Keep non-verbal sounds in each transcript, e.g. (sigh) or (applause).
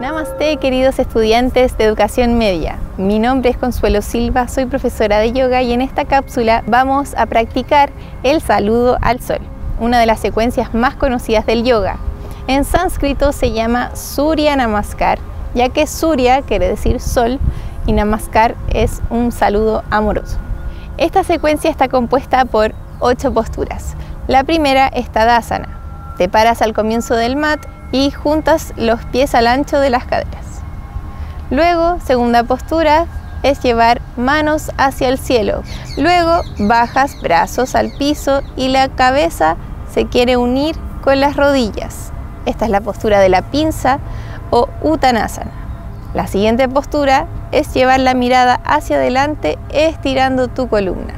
Namaste queridos estudiantes de educación media. Mi nombre es Consuelo Silva, soy profesora de yoga y en esta cápsula vamos a practicar el saludo al sol, una de las secuencias más conocidas del yoga. En sánscrito se llama Surya Namaskar, ya que Surya quiere decir sol y Namaskar es un saludo amoroso. Esta secuencia está compuesta por ocho posturas. La primera es Tadasana. Te paras al comienzo del mat y juntas los pies al ancho de las caderas. Luego, segunda postura, es llevar manos hacia el cielo. Luego bajas brazos al piso y la cabeza se quiere unir con las rodillas. Esta es la postura de la pinza o Uttanasana. La siguiente postura es llevar la mirada hacia adelante estirando tu columna.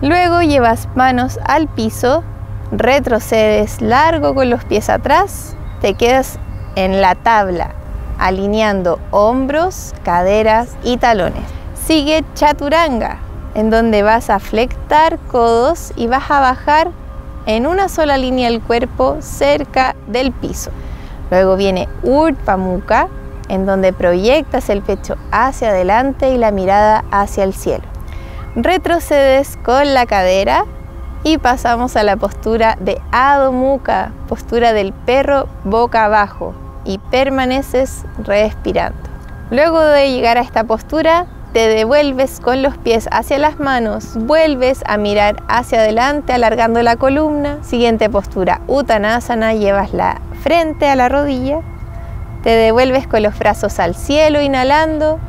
Luego llevas manos al piso, retrocedes largo con los pies atrás te quedas en la tabla alineando hombros, caderas y talones. Sigue chaturanga, en donde vas a flectar codos y vas a bajar en una sola línea el cuerpo cerca del piso. Luego viene Urpamuka, en donde proyectas el pecho hacia adelante y la mirada hacia el cielo. Retrocedes con la cadera y pasamos a la postura de Adho postura del perro boca abajo y permaneces respirando. Luego de llegar a esta postura, te devuelves con los pies hacia las manos, vuelves a mirar hacia adelante alargando la columna. Siguiente postura, Uttanasana, llevas la frente a la rodilla, te devuelves con los brazos al cielo inhalando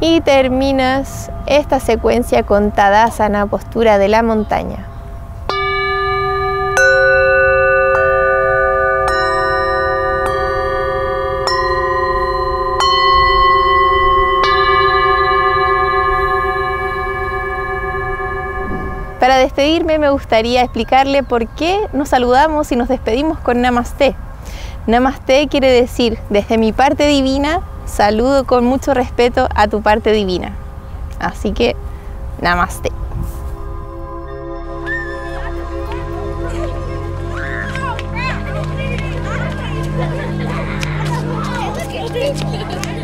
y terminas esta secuencia con Tadasana, postura de la montaña. Para despedirme me gustaría explicarle por qué nos saludamos y nos despedimos con Namaste. Namaste quiere decir, desde mi parte divina, saludo con mucho respeto a tu parte divina. Así que, namaste. (laughs)